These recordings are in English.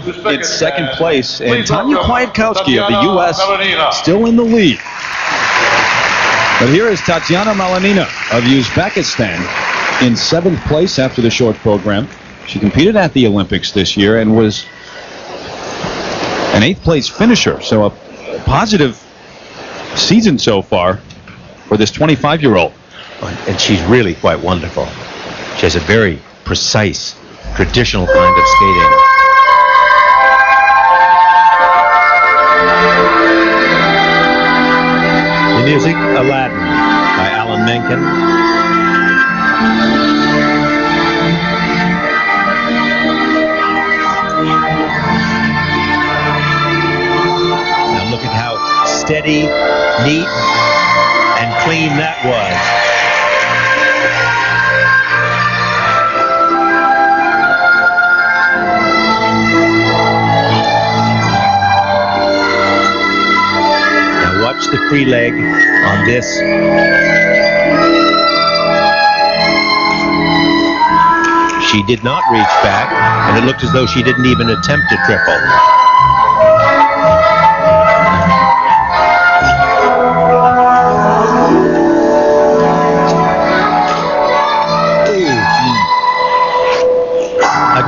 in second place, and Tonia Kwiatkowski of the U.S. still in the lead. But here is Tatiana Malinina of Uzbekistan in seventh place after the short program. She competed at the Olympics this year and was an eighth place finisher. So a positive season so far for this 25 year old. And she's really quite wonderful. She has a very precise, traditional kind of skating. The music, Aladdin by Alan Menken. Now look at how steady, neat, and clean that was. Watch the free leg on this. She did not reach back, and it looked as though she didn't even attempt a triple.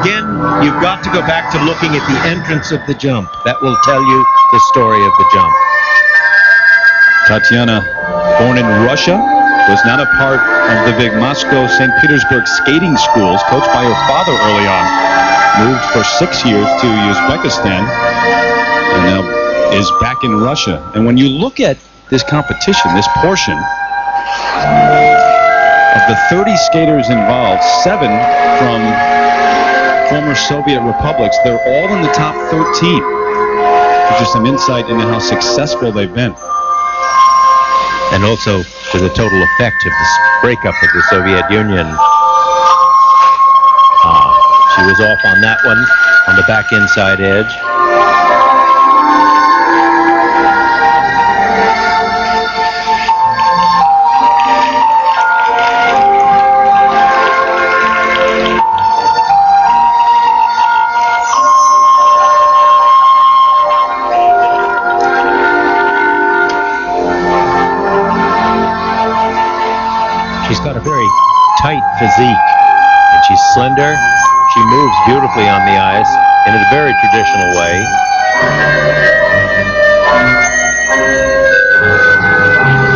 Again, you've got to go back to looking at the entrance of the jump. That will tell you the story of the jump. Tatiana, born in Russia, was not a part of the big Moscow St. Petersburg skating schools, coached by her father early on. Moved for six years to Uzbekistan and now is back in Russia. And when you look at this competition, this portion, of the 30 skaters involved, seven from former Soviet republics, they're all in the top 13. Gives you some insight into how successful they've been and also to the total effect of the breakup of the Soviet Union. Ah, she was off on that one on the back inside edge. Tight physique, and she's slender. She moves beautifully on the ice in a very traditional way.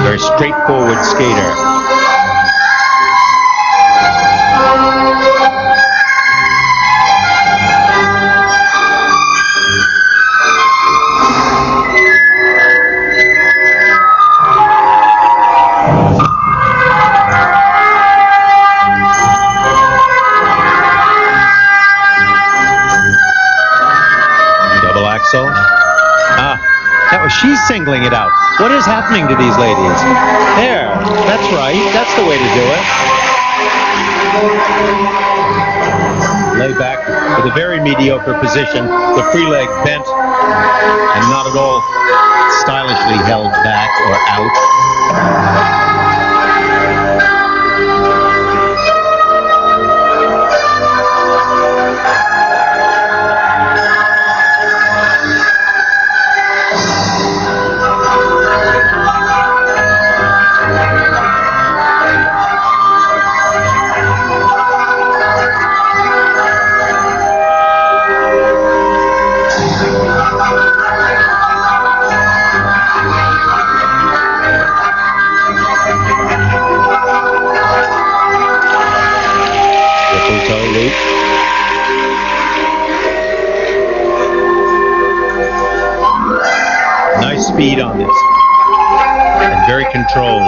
Very straightforward skater. She's singling it out. What is happening to these ladies? There, that's right. That's the way to do it. Lay back with a very mediocre position. The free leg bent and not at all stylishly held back or out. Speed on this. And very controlled.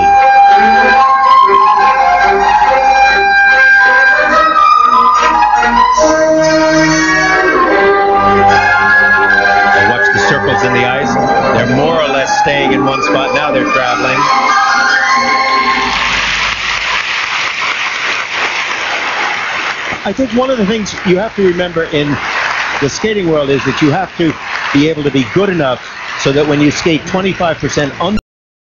watch the circles in the ice. They're more or less staying in one spot. Now they're traveling. I think one of the things you have to remember in the skating world is that you have to be able to be good enough so that when you skate 25% under